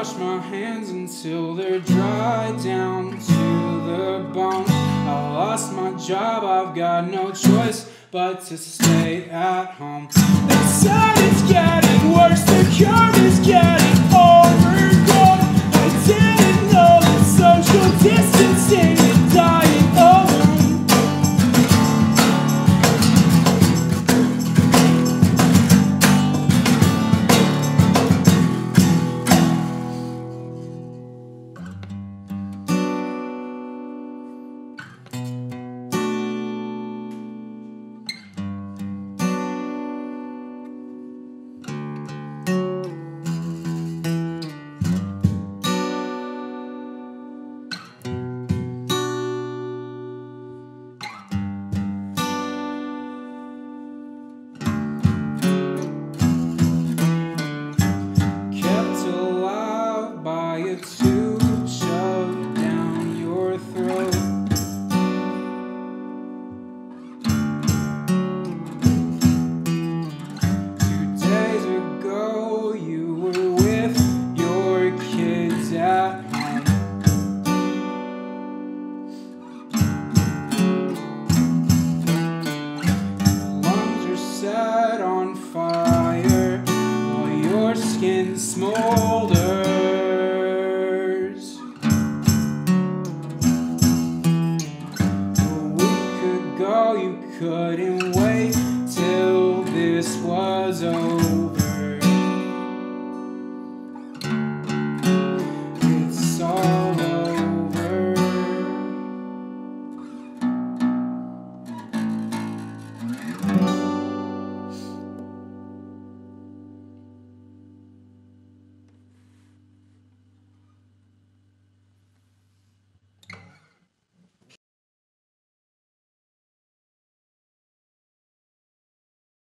wash my hands until they're dry down to the bone. I lost my job, I've got no choice but to stay at home. They said it's getting worse, the cure smolders. A week ago, you couldn't wait till this was over.